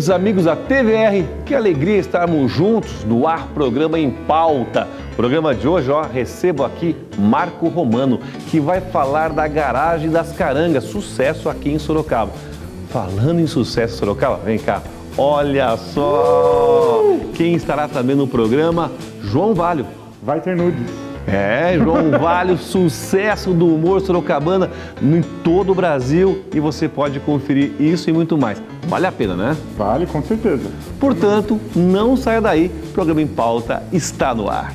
queridos amigos da TVR, que alegria estarmos juntos no ar programa em pauta. Programa de hoje, ó, recebo aqui Marco Romano, que vai falar da garagem das carangas, sucesso aqui em Sorocaba. Falando em sucesso em Sorocaba, vem cá, olha só! Quem estará também no programa? João Valho. Vai ter nudes. É, João Valho, sucesso do humor sorocabana em todo o Brasil e você pode conferir isso e muito mais. Vale a pena, né? Vale, com certeza. Portanto, não saia daí, o programa em pauta está no ar.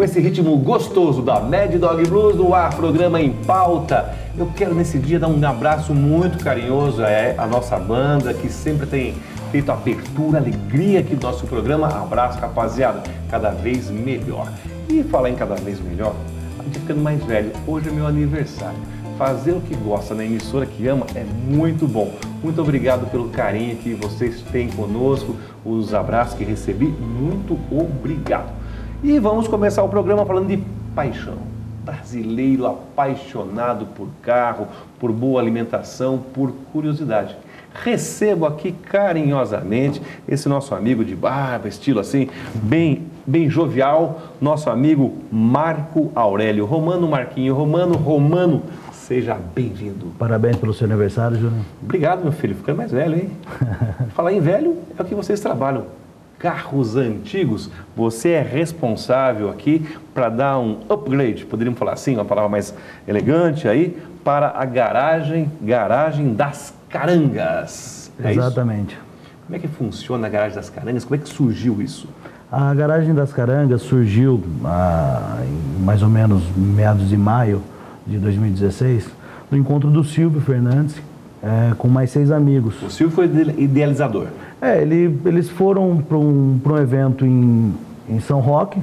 Com esse ritmo gostoso da Mad Dog Blues no ar, programa em pauta. Eu quero nesse dia dar um abraço muito carinhoso à nossa banda que sempre tem feito abertura, alegria aqui do nosso programa. Abraço, rapaziada, cada vez melhor. E falar em cada vez melhor, a gente ficando mais velho. Hoje é meu aniversário. Fazer o que gosta na emissora que ama é muito bom. Muito obrigado pelo carinho que vocês têm conosco, os abraços que recebi. Muito obrigado. E vamos começar o programa falando de paixão. Brasileiro apaixonado por carro, por boa alimentação, por curiosidade. Recebo aqui carinhosamente esse nosso amigo de barba, estilo assim, bem, bem jovial, nosso amigo Marco Aurélio Romano, Marquinho Romano, Romano, seja bem-vindo. Parabéns pelo seu aniversário, Júnior. Obrigado, meu filho, ficando mais velho, hein? Falar em velho é o que vocês trabalham carros antigos, você é responsável aqui para dar um upgrade, poderíamos falar assim, uma palavra mais elegante aí, para a garagem, garagem das carangas. É Exatamente. Isso? Como é que funciona a garagem das carangas? Como é que surgiu isso? A garagem das carangas surgiu ah, em mais ou menos meados de maio de 2016, no encontro do Silvio Fernandes, é, com mais seis amigos. O Silvio foi idealizador. É, ele, eles foram para um, um evento em, em São Roque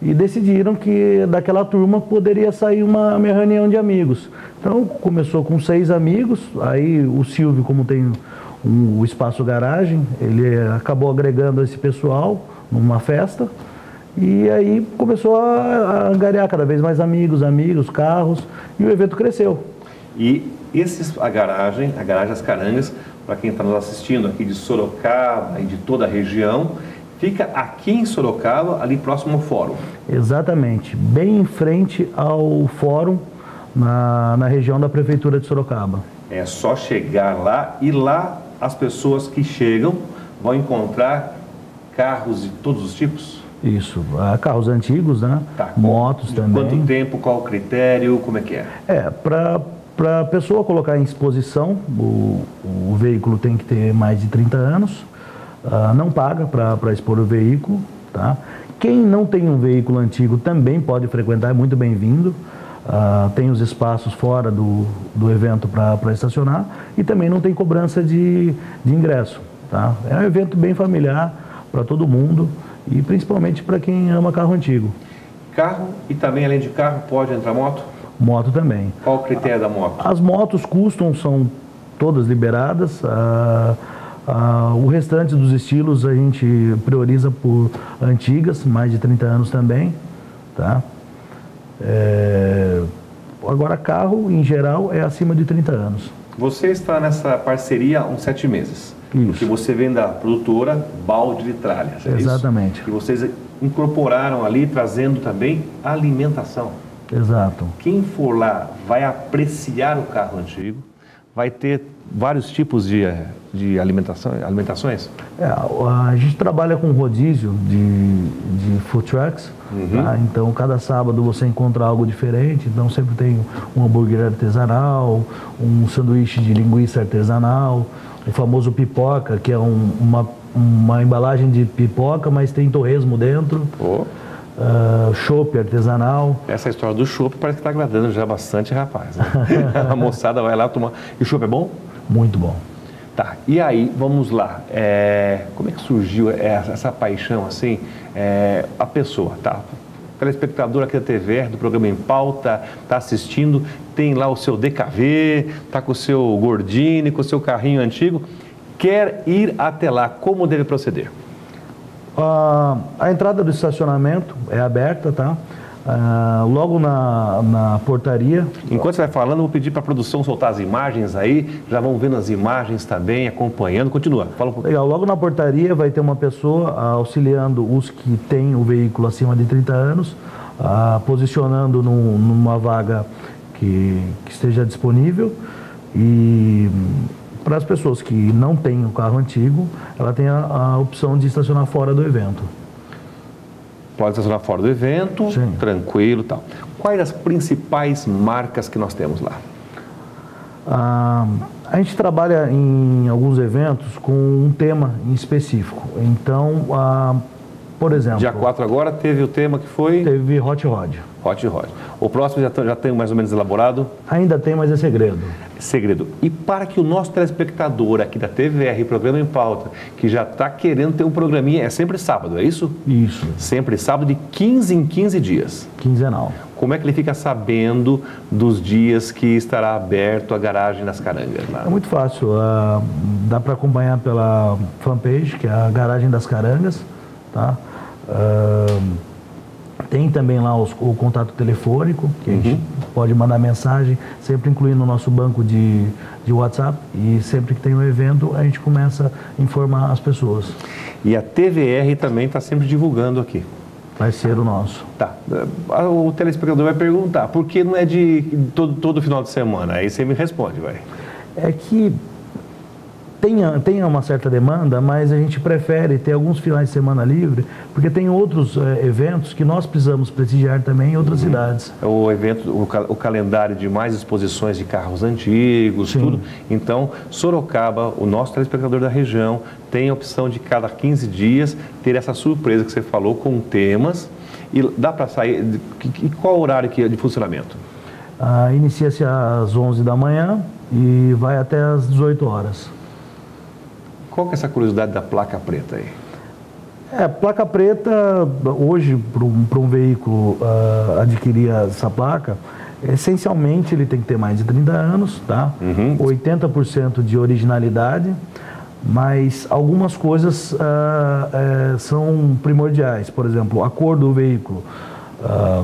e decidiram que daquela turma poderia sair uma, uma reunião de amigos. Então começou com seis amigos, aí o Silvio, como tem um, o espaço garagem, ele acabou agregando esse pessoal numa festa e aí começou a, a angariar cada vez mais amigos, amigos, carros e o evento cresceu. E esses, a garagem, a garagem das carangas, para quem está nos assistindo aqui de Sorocaba e de toda a região, fica aqui em Sorocaba, ali próximo ao fórum. Exatamente, bem em frente ao fórum, na, na região da Prefeitura de Sorocaba. É só chegar lá e lá as pessoas que chegam vão encontrar carros de todos os tipos? Isso, carros antigos, né? Tá, Motos também. Quanto tempo, qual o critério, como é que é? É, para para a pessoa colocar em exposição, o, o, veículo tem que ter mais de 30 anos, uh, não paga para expor o veículo. Tá? Quem não tem um veículo antigo também pode frequentar, é muito bem-vindo. Uh, tem os espaços fora do, do evento para estacionar e também não tem cobrança de, de ingresso. Tá? É um evento bem familiar para todo mundo e principalmente para quem ama carro antigo. Carro e também, além de carro, pode entrar moto? Moto também. Qual o critério da moto? As motos custom são todas liberadas. Ah, ah, o restante dos estilos a gente prioriza por antigas, mais de 30 anos também. Tá? É... Agora, carro, em geral, é acima de 30 anos. Você está nessa parceria há uns sete meses. Isso. Porque você vem da produtora Balde de Tralhas. É Exatamente. Isso? E vocês incorporaram ali, trazendo também alimentação. Exato. Quem for lá vai apreciar o carro antigo, vai ter vários tipos de, de alimentação, alimentações? É, a gente trabalha com rodízio de, de food trucks, tá? então cada sábado você encontra algo diferente, então sempre tem um hambúrguer artesanal, um sanduíche de linguiça artesanal, o famoso pipoca, que é um- uma, uma embalagem de pipoca, mas tem torresmo dentro, Oh, uh, chopp artesanal, essa história do chopp parece que está agradando já bastante, rapaz. né? a moçada vai lá tomar. E o chopp é bom? muito bom. Tá, e aí, vamos lá. É, como é que surgiu essa, essa paixão, assim? É, a pessoa, tá? Telespectador aqui da TV, do programa Em Pauta, tá assistindo, tem lá o seu DKV, tá com o seu Gordini, com o seu carrinho antigo, quer ir até lá, como deve proceder? Ah, a entrada do estacionamento é aberta, tá? Ah, logo na, na portaria, Enquanto você vai falando, eu vou pedir para a produção soltar as imagens aí, já vão vendo as imagens também, acompanhando. Continua, fala um pouquinho. legal, logo na portaria vai ter uma pessoa ah, auxiliando os que têm o veículo acima de 30 anos, ah, posicionando num- numa vaga que, que esteja disponível e para as pessoas que não têm o carro antigo, ela tem a, a opção de estacionar fora do evento. Pode estacionar fora do evento, Sim. tranquilo tal. Quais as principais marcas que nós temos lá? Ah, a gente trabalha em alguns eventos com um tema em específico. Então, ah, por exemplo, Dia 4 agora teve o tema que foi teve Hot Rod. Hot Rod. O próximo já, tá- já tem mais ou menos elaborado? Ainda tem, mas é segredo. Segredo. E para que o nosso telespectador aqui da TVR, Programa em Pauta, que já está querendo ter um programinha, é sempre sábado, é isso? Isso, Sempre sábado, de 15 em 15 dias. quinzenal. Como é que ele fica sabendo dos dias que estará aberto a garagem das carangas É lá? muito fácil. ah, dá para acompanhar pela fanpage, que é a Garagem das Carangas. Tá? Tem também lá os- o contato telefônico, que a gente pode mandar mensagem, sempre incluindo o nosso banco de, de WhatsApp. E sempre que tem um evento, a gente começa a informar as pessoas. E a TVR também está sempre divulgando aqui. Vai ser o nosso. Tá. O telespectador vai perguntar, por que não é de todo, todo final de semana? Aí você me responde, vai. É que tem, tem uma certa demanda, mas a gente prefere ter alguns finais de semana livre, porque tem outros eh, eventos que nós precisamos prestigiar também em outras cidades. É O evento, o, o calendário de mais exposições de carros antigos, Sim. tudo. Então, Sorocaba, o nosso telespectador da região, tem a opção de cada 15 dias ter essa surpresa que você falou com temas. E dá para sair. E qual horário que é de funcionamento? Ah, Inicia-se às 11 da manhã e vai até às 18 horas. Qual que é essa curiosidade da placa preta aí? É, placa preta, hoje, para um, um veículo ah, adquirir essa placa, essencialmente ele tem que ter mais de 30 anos, tá? 80% de originalidade, mas algumas coisas eh, são primordiais. Por exemplo, a cor do veículo. Ah,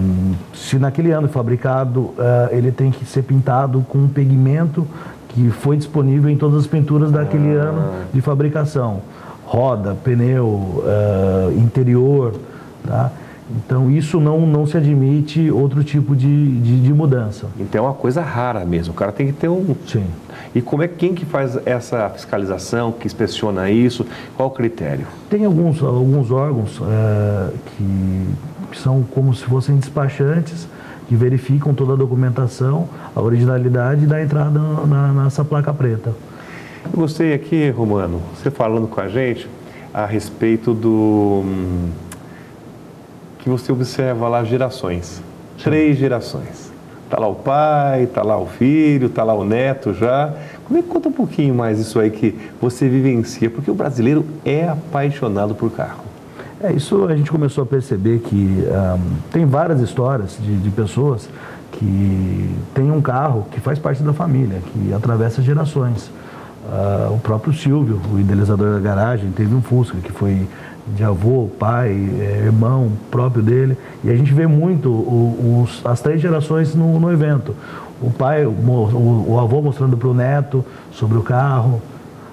se naquele ano fabricado, ah, ele tem que ser pintado com um pigmento que foi disponível em todas as pinturas daquele ano de fabricação. Roda, pneu, ah, interior, tá? Então isso não, não se admite outro tipo de, de, de mudança. Então é uma coisa rara mesmo. O cara tem que ter um. Sim. E como é quem que faz essa fiscalização, que inspeciona isso? Qual o critério? Tem alguns, alguns órgãos eh, que, que são como se fossem despachantes, que verificam toda a documentação, a originalidade da entrada na, nessa placa preta. Eu gostei aqui, Romano, você falando com a gente a respeito do. hum, que você observa lá gerações. Três gerações. Tá lá o pai, tá lá o filho, tá lá o neto já. Como é que conta um pouquinho mais isso aí que você vivencia? Porque o brasileiro é apaixonado por carro. É, isso a gente começou a perceber que ahm, tem várias histórias de, de pessoas que têm um carro que faz parte da família, que atravessa gerações. Ah, o próprio Silvio, o idealizador da garagem, teve um Fusca que foi de avô, pai, eh, irmão próprio dele. E a gente vê muito os- as três gerações no, no evento. O pai, o, o- avô mostrando para o neto sobre o carro,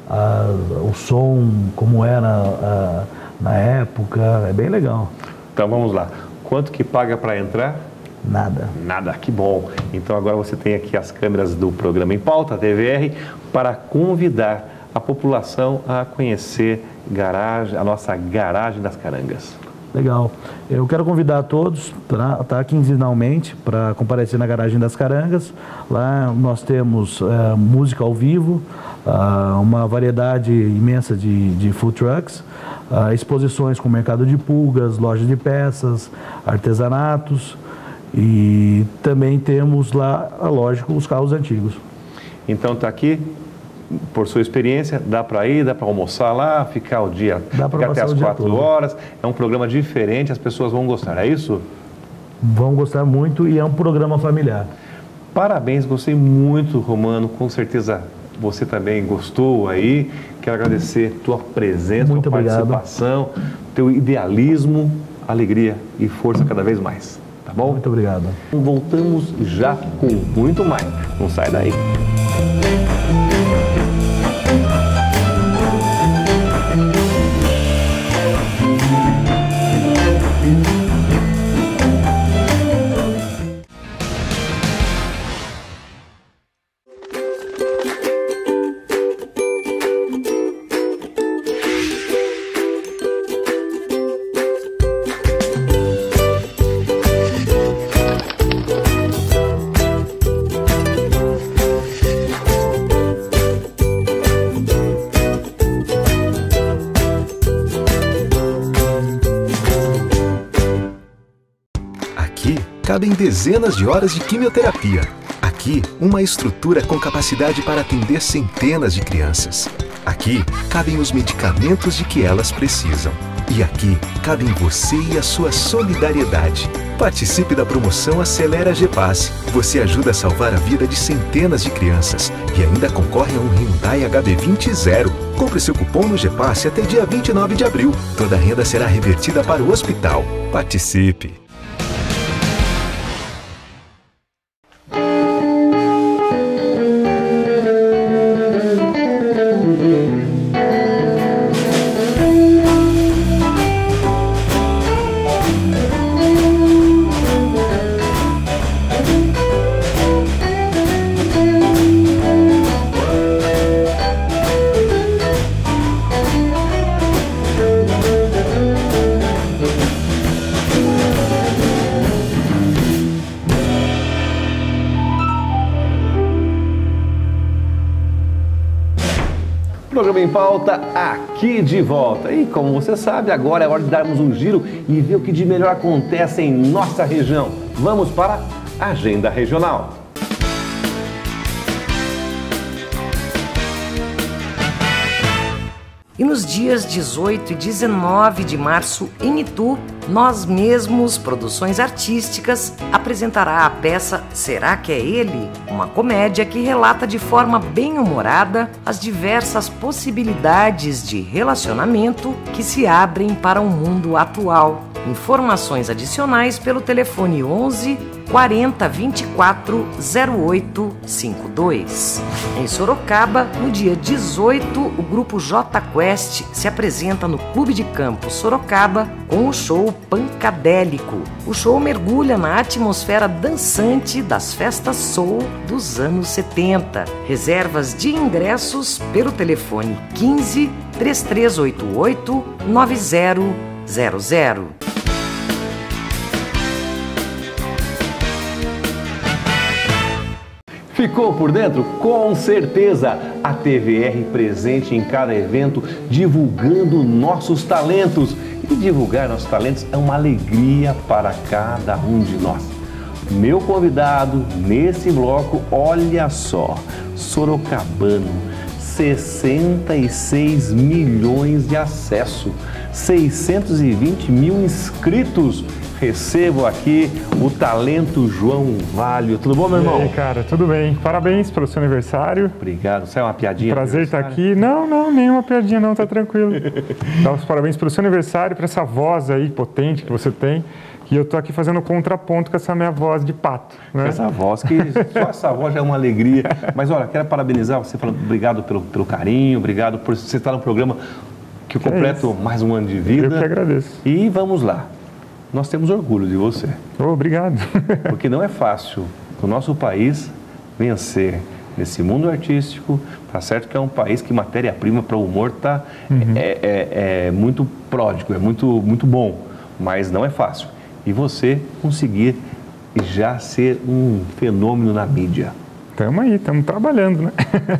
a- o som, como era a- na época, é bem legal. Então vamos lá. Quanto que paga para entrar? Nada. Nada, que bom. Então agora você tem aqui as câmeras do programa Em Pauta, TVR, para convidar a população a conhecer garagem, a nossa garagem das carangas. Legal. Eu quero convidar todos, tá, tá quinzenalmente, para comparecer na Garagem das Carangas. Lá nós temos é, música ao vivo, ah, uma variedade imensa de, de food trucks, ah, exposições com mercado de pulgas, lojas de peças, artesanatos e também temos lá, lógico, os carros antigos. Então está aqui, por sua experiência, dá para ir, dá para almoçar lá, ficar o dia, Dá ficar até as quatro horas. É um programa diferente, as pessoas vão gostar, é isso? Vão gostar muito e é um programa familiar. Parabéns, gostei muito, Romano. Com certeza você também gostou aí. Quero agradecer tua presença, Muito tua obrigado. participação, teu idealismo, alegria e força cada vez mais. Tá bom? Muito obrigado. Voltamos já com muito mais. Não sai daí. Cabem dezenas de horas de quimioterapia. Aqui, uma estrutura com capacidade para atender centenas de crianças. Aqui cabem os medicamentos de que elas precisam. E aqui cabem você e a sua solidariedade. Participe da promoção Acelera Gepasse. Você ajuda a salvar a vida de centenas de crianças e ainda concorre a um Hyundai HB20 Zero. Compre seu cupom no Gepasse até dia 29 de abril. Toda a renda será revertida para o hospital. Participe! Programa em pauta aqui de volta. E como você sabe, agora é hora de darmos um giro e ver o que de melhor acontece em nossa região. Vamos para a Agenda Regional. E nos dias 18 e 19 de março, em Itu, Nós Mesmos Produções Artísticas apresentará a peça Será que é ele? Uma comédia que relata de forma bem humorada as diversas possibilidades de relacionamento que se abrem para o mundo atual. Informações adicionais pelo telefone 11 40 24 08 52. Em Sorocaba, no dia 18, o grupo J Quest se apresenta no Clube de Campo Sorocaba com o show Pancadélico. O show mergulha na atmosfera dançante das festas soul dos anos 70. Reservas de ingressos pelo telefone 15 3388 9000. Ficou por dentro? Com certeza! A TVR presente em cada evento, divulgando nossos talentos. E divulgar nossos talentos é uma alegria para cada um de nós. Meu convidado nesse bloco, olha só, Sorocabano, 66 milhões de acesso, 620 mil inscritos. Recebo aqui o talento João Valho. Tudo bom, meu E irmão? aí, cara, tudo bem? Parabéns pelo seu aniversário. Obrigado. Sai uma piadinha. Prazer estar aqui. Não, não, nenhuma piadinha não, tá tranquilo. Dá os parabéns pelo seu aniversário, por essa voz aí potente que você tem. E eu tô aqui fazendo contraponto com essa minha voz de pato, né? Essa voz, que só essa voz já é uma alegria. Mas olha, quero parabenizar você, falando obrigado pelo, pelo carinho, obrigado por você estar no programa que eu é completo isso. mais um ano de vida. Eu que agradeço. E vamos lá. Nós temos orgulho de você. Oh, obrigado. Porque não é fácil o nosso país vencer nesse mundo artístico. Tá certo que é um país que matéria-prima para o humor tá é, é- é muito pródigo, é muito, muito bom, mas não é fácil. E você conseguir já ser um fenômeno na mídia. Estamos aí, estamos trabalhando, né?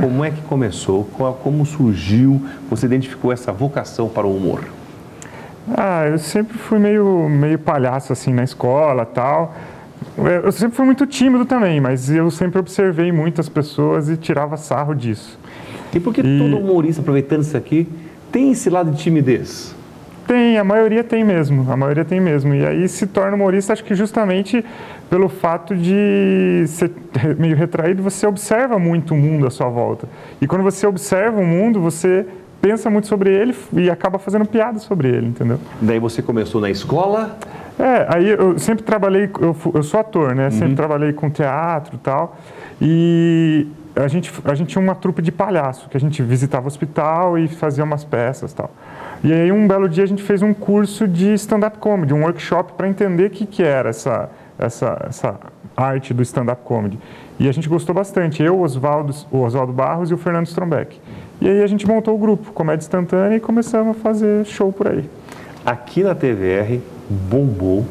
Como é que começou? Como surgiu? Você identificou essa vocação para o humor? Ah, eu sempre fui meio, meio palhaço assim na escola tal. Eu sempre fui muito tímido também, mas eu sempre observei muitas pessoas e tirava sarro disso. E por que E- todo humorista, aproveitando isso aqui, tem esse lado de timidez? Tem, a maioria tem mesmo, a maioria tem mesmo. E aí se torna humorista, acho que justamente pelo fato de ser meio retraído, você observa muito o mundo à sua volta. E quando você observa o mundo, você pensa muito sobre ele e acaba fazendo piada sobre ele, entendeu? Daí você começou na escola, É, aí eu sempre trabalhei, eu, eu sou ator, né? Sempre trabalhei com teatro e tal. E a gente, a gente tinha uma trupe de palhaço, que a gente visitava o hospital e fazia umas peças e tal. E aí um belo dia a gente fez um curso de stand-up comedy, um workshop para entender o que, que era essa, essa, essa arte do stand-up comedy. E a gente gostou bastante, eu, Osvaldo, o Oswaldo Barros e o Fernando Strombeck. E aí a gente montou o grupo Comédia Instantânea e começamos a fazer show por aí. aqui na TVR, bombou,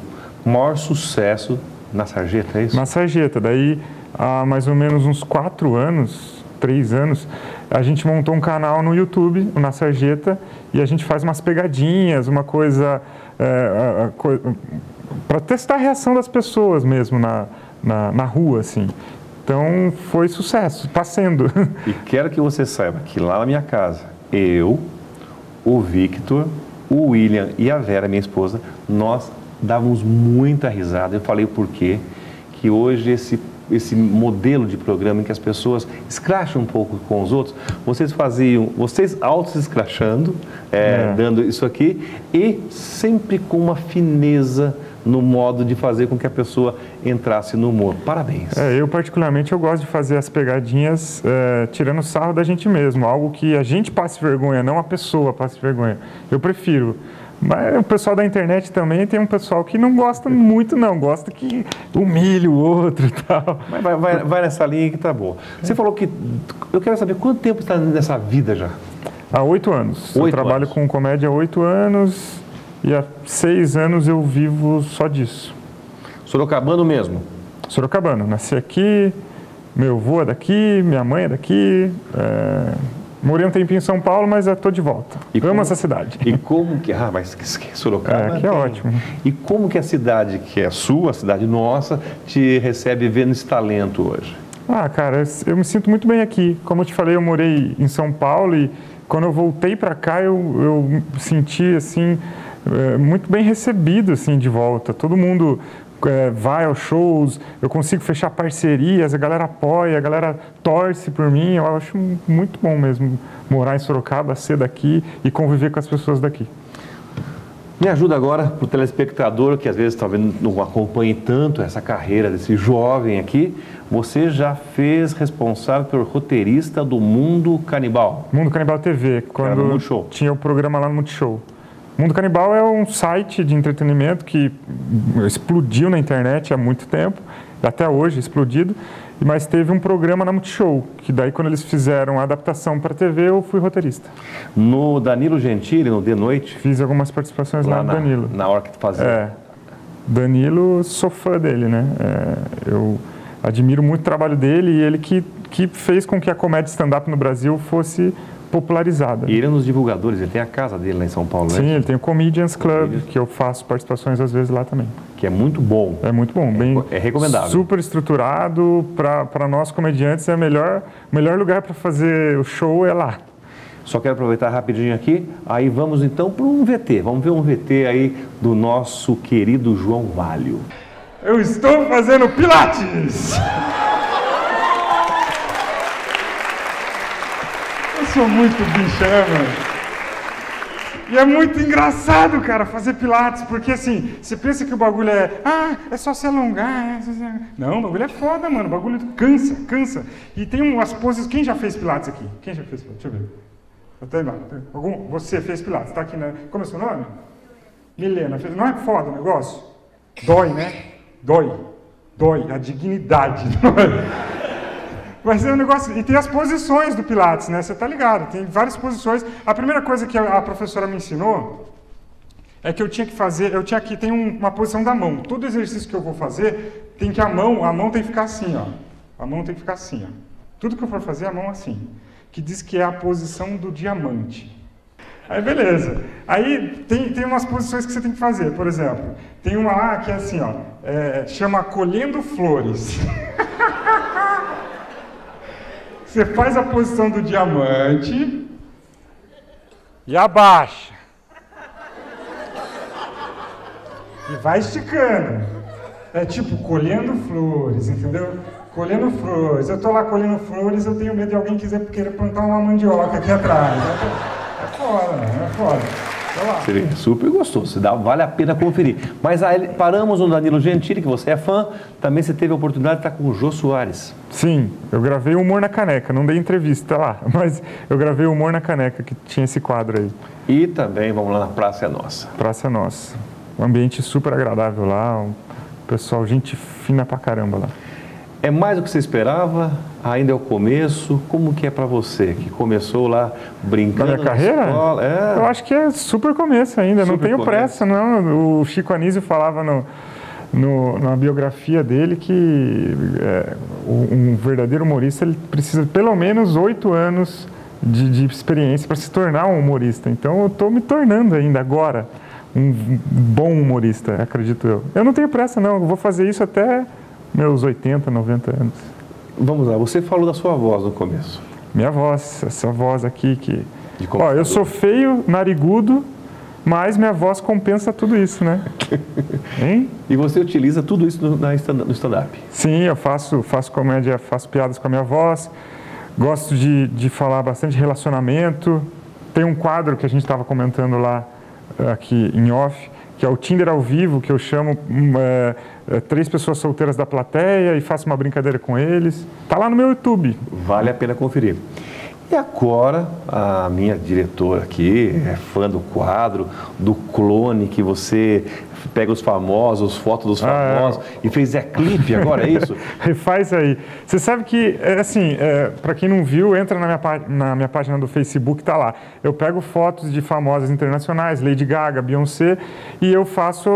maior sucesso na Sarjeta, é isso? Na sarjeta. Daí, há mais ou menos uns quatro anos, três anos, a gente montou um canal no YouTube, o Na Sarjeta, e a gente faz umas pegadinhas, uma coisa. para testar a reação das pessoas mesmo na, na, na rua, assim. Então, foi sucesso, está sendo. E quero que você saiba que lá na minha casa, eu, o Victor, o William e a Vera, minha esposa, nós dávamos muita risada. Eu falei o porquê que hoje esse esse modelo de programa em que as pessoas escracham um pouco com os outros, vocês faziam, vocês autos escrachando, é, É. dando isso aqui e sempre com uma fineza no modo de fazer com que a pessoa entrasse no humor. Parabéns. É, eu particularmente eu gosto de fazer as pegadinhas é, tirando sarro da gente mesmo, algo que a gente passe vergonha, não a pessoa passe vergonha. Eu prefiro. Mas o pessoal da internet também tem um pessoal que não gosta muito, não, gosta que humilhe o outro e tal. Mas vai, vai- vai nessa linha que tá bom. Você falou que. Eu quero saber quanto tempo está nessa vida já? Há oito anos. eu Oito trabalho anos. com comédia há oito anos e há seis anos eu vivo só disso. Sorocabano mesmo. Sorocabano, nasci aqui, meu avô é daqui, minha mãe é daqui. é, Morei um tempinho em São Paulo, mas estou de volta. E Amo como- essa cidade. E como que. Ah, mas que, que Sorocaba. É, que é tem- ótimo. E como que a cidade, que é sua, a cidade nossa, te recebe vendo esse talento hoje? Ah, cara, eu me sinto muito bem aqui. Como eu te falei, eu morei em São Paulo e quando eu voltei para cá, eu, eu senti assim eh, muito bem recebido assim de volta. Todo mundo eh, vai aos shows, eu consigo fechar parcerias, a galera apoia, a galera torce por mim. Eu acho muito bom mesmo morar em Sorocaba, ser daqui e conviver com as pessoas daqui. Me ajuda agora para o telespectador que às vezes talvez não acompanhe tanto essa carreira desse jovem aqui. Você já fez responsável por roteirista do Mundo Canibal. Mundo Canibal TV, quando tinha o programa lá no Multishow. Mundo Canibal é um site de entretenimento que explodiu na internet há muito tempo, até hoje explodido, mas teve um programa na Multishow, que daí quando eles fizeram a adaptação para TV, eu fui roteirista. No Danilo Gentili, no De Noite, Fiz algumas participações lá, lá no Danilo. na hora que tu fazia. É, Danilo, sou fã dele, né? É, eu admiro muito o trabalho dele e ele que, que fez com que a comédia stand-up no Brasil fosse popularizada. E ele é um dos divulgadores, ele tem a casa dele lá em São Paulo, Sim, né? ele tem o Comedians Club, que eu faço participações às vezes lá também. Que é muito bom. É muito bom, bem é recomendável. super estruturado para nós comediantes é melhor o melhor lugar para fazer o show é lá. Só quero aproveitar rapidinho aqui, aí vamos então para um VT. Vamos ver um VT aí do nosso querido João Valho. Eu estou fazendo pilates. Sou muito bichão, mano. E é muito engraçado, cara, fazer pilates, porque assim, você pensa que o bagulho é, ah, é só se alongar. é se- Não, o bagulho é foda, mano, o bagulho cansa, cansa. E tem umas poses, quem já fez pilates aqui? Quem já fez pilates? Deixa eu ver. Até lá. Algum, você fez pilates, tá aqui na... Como é seu nome? Milena, não é foda o negócio? Dói, né? Dói. Dói. A dignidade. Mas é um negócio. E tem as posições do Pilates, né? Você tá ligado? Tem várias posições. A primeira coisa que a professora me ensinou é que eu tinha que fazer, eu tinha que tem uma posição da mão. Todo exercício que eu vou fazer tem que a mão, a mão tem que ficar assim, ó. A mão tem que ficar assim, ó. Tudo que eu for fazer, a mão assim. Que diz que é a posição do diamante. Aí beleza. Aí tem, tem umas posições que você tem que fazer. Por exemplo, tem uma lá que é assim, ó. É, chama colhendo flores. Você faz a posição do diamante e abaixa. E vai esticando. É tipo colhendo flores, entendeu? Colhendo flores. Eu tô lá colhendo flores, eu tenho medo de alguém quiser querer plantar uma mandioca aqui atrás. É foda, é foda. Seria super gostoso, dá, vale a pena conferir. Mas aí paramos no Danilo Gentili, que você é fã, também você teve a oportunidade de estar com o Jô Soares. Sim, eu gravei Humor na Caneca, não dei entrevista lá, mas eu gravei Humor na Caneca, que tinha esse quadro aí. E também, vamos lá na Praça é Nossa. Praça é Nossa. Um ambiente super agradável lá, um pessoal, gente fina pra caramba lá. É mais do que você esperava? Ainda é o começo? Como que é para você que começou lá brincando? Na minha carreira? É. Eu acho que é super começo ainda, super não tenho começo. pressa, não. O Chico Anísio falava no, no, na biografia dele que é, um verdadeiro humorista ele precisa pelo menos oito anos de, de experiência para se tornar um humorista. Então eu estou me tornando ainda agora um bom humorista, acredito eu. Eu não tenho pressa, não. Eu vou fazer isso até meus 80, 90 anos. Vamos lá, você falou da sua voz no começo. Minha voz, essa voz aqui que. Ó, eu sou feio, narigudo, mas minha voz compensa tudo isso, né? hein? E você utiliza tudo isso no, no stand-up? Sim, eu faço, faço comédia, faço piadas com a minha voz, gosto de, de falar bastante relacionamento. Tem um quadro que a gente estava comentando lá, aqui em off, que é o Tinder ao vivo, que eu chamo é, é, três pessoas solteiras da plateia e faço uma brincadeira com eles. Tá lá no meu YouTube. Vale a pena conferir. E agora, a minha diretora aqui é fã do quadro, do clone que você pega os famosos, fotos dos famosos ah, é. e fez é clipe agora, é isso? Refaz aí. Você sabe que, é, assim, é, para quem não viu, entra na minha, na minha página do Facebook, tá lá. Eu pego fotos de famosas internacionais, Lady Gaga, Beyoncé, e eu faço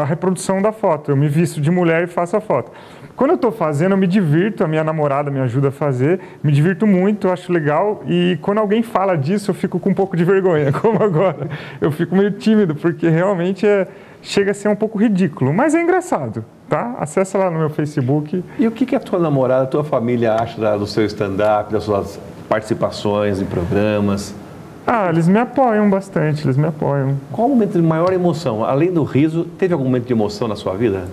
a reprodução da foto. Eu me visto de mulher e faço a foto. Quando eu estou fazendo, eu me divirto, a minha namorada me ajuda a fazer, me divirto muito, acho legal. E quando alguém fala disso, eu fico com um pouco de vergonha, como agora. Eu fico meio tímido, porque realmente é, chega a ser um pouco ridículo, mas é engraçado, tá? Acesse lá no meu Facebook. E o que, que a tua namorada, a tua família acha do seu stand-up, das suas participações em programas? Ah, eles me apoiam bastante, eles me apoiam. Qual o momento de maior emoção? Além do riso, teve algum momento de emoção na sua vida?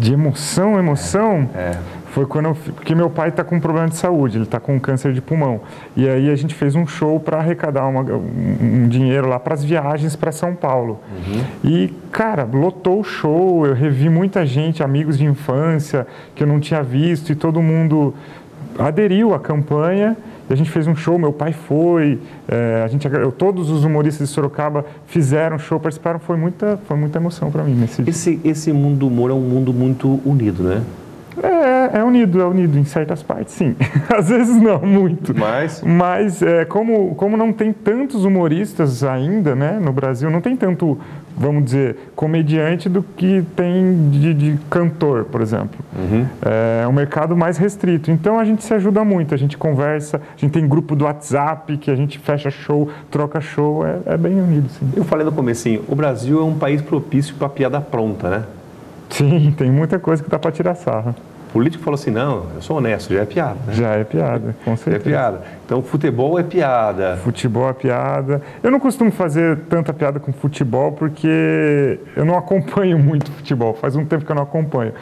De emoção, emoção? É. é foi quando eu, porque meu pai está com um problema de saúde, ele está com câncer de pulmão. E aí a gente fez um show para arrecadar uma, um, um, dinheiro lá para as viagens para São Paulo. Uhum. E, cara, lotou o show, eu revi muita gente, amigos de infância que eu não tinha visto, e todo mundo aderiu à campanha. E a gente fez um show, meu pai foi, é, a gente, eu, todos os humoristas de Sorocaba fizeram show, participaram, foi muita, foi muita emoção para mim nesse esse, dia. Esse mundo do humor é um mundo muito unido, né? É, é unido, é unido em certas partes, sim. Às vezes não, muito. Mas, Mas é, como, como não tem tantos humoristas ainda, né, no Brasil, não tem tanto, vamos dizer, comediante do que tem de, de cantor, por exemplo. Uhum. É um mercado mais restrito. Então a gente se ajuda muito, a gente conversa, a gente tem grupo do WhatsApp que a gente fecha show, troca show, é, é bem unido, sim. Eu falei no comecinho, o Brasil é um país propício para piada pronta, né? Sim, tem muita coisa que dá para tirar sarra. O político falou assim, não, eu sou honesto, já é piada. Né? Já é piada, com certeza. Já é piada. Então, futebol é piada. Futebol é piada. Eu não costumo fazer tanta piada com futebol porque eu não acompanho muito futebol. Faz um tempo que eu não acompanho.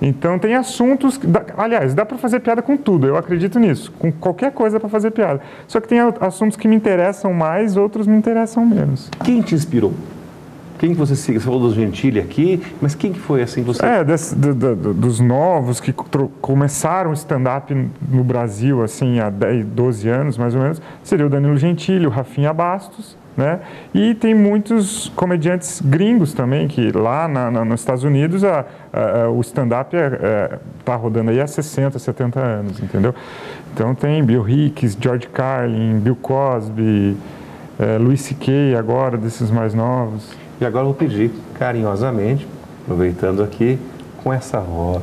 Então, tem assuntos... Que, aliás, dá para fazer piada com tudo, eu acredito nisso. Com qualquer coisa para fazer piada. Só que tem assuntos que me interessam mais, outros me interessam menos. Quem te inspirou? Quem que você siga? Você falou dos Gentili aqui, mas quem que foi assim você? É, desse, do, do, dos novos que começaram o stand-up no Brasil, assim, há 10, 12 anos, mais ou menos, seria o Danilo Gentili, o Rafinha Bastos, né? E tem muitos comediantes gringos também, que lá na, na, nos Estados Unidos a, a, a, o stand-up está é, é, rodando aí há 60, 70 anos, entendeu? Então tem Bill Hicks, George Carlin, Bill Cosby, é, Louis C.K. agora, desses mais novos. E agora eu vou pedir carinhosamente, aproveitando aqui, com essa voz,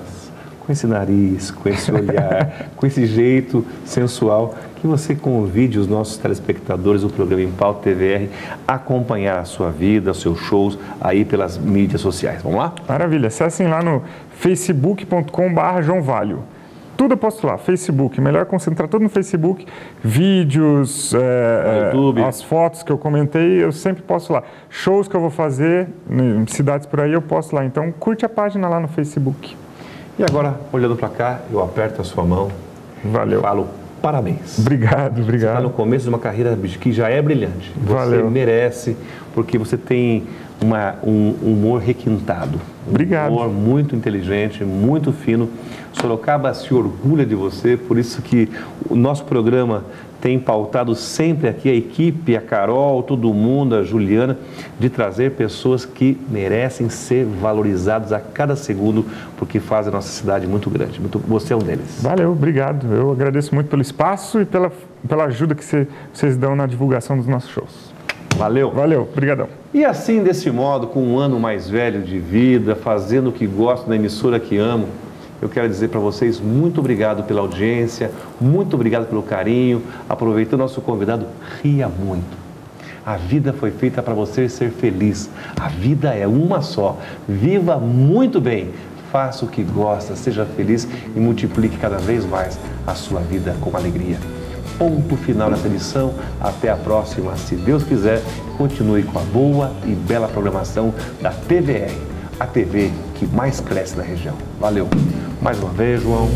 com esse nariz, com esse olhar, com esse jeito sensual, que você convide os nossos telespectadores do programa Em Pauta TVR a acompanhar a sua vida, seus shows aí pelas mídias sociais. Vamos lá? Maravilha. Acessem lá no facebook.com.br João Valho. Tudo eu posto lá, Facebook. Melhor concentrar tudo no Facebook. Vídeos, é, é as fotos que eu comentei, eu sempre posto lá. Shows que eu vou fazer em cidades por aí, eu posto lá. Então, curte a página lá no Facebook. E agora, olhando para cá, eu aperto a sua mão. Valeu. Falo parabéns. Obrigado, obrigado. Você está no começo de uma carreira que já é brilhante. Você Valeu. merece, porque você tem uma, um humor requintado. Um obrigado. humor muito inteligente, muito fino. Sorocaba se orgulha de você, por isso que o nosso programa tem pautado sempre aqui a equipe, a Carol, todo mundo, a Juliana, de trazer pessoas que merecem ser valorizadas a cada segundo, porque fazem a nossa cidade muito grande. Muito, você é um deles. Valeu, obrigado. Eu agradeço muito pelo espaço e pela, pela ajuda que você, vocês dão na divulgação dos nossos shows. Valeu. Valeu, obrigadão. E assim, desse modo, com um ano mais velho de vida, fazendo o que gosto na emissora que amo, eu quero dizer para vocês muito obrigado pela audiência, muito obrigado pelo carinho. Aproveitando nosso convidado, ria muito. A vida foi feita para você ser feliz. A vida é uma só. Viva muito bem. Faça o que gosta, seja feliz e multiplique cada vez mais a sua vida com alegria. Ponto final nessa edição. Até a próxima, se Deus quiser. Continue com a boa e bela programação da TVR, a TV que mais cresce na região. Valeu! Mais uma vez, João.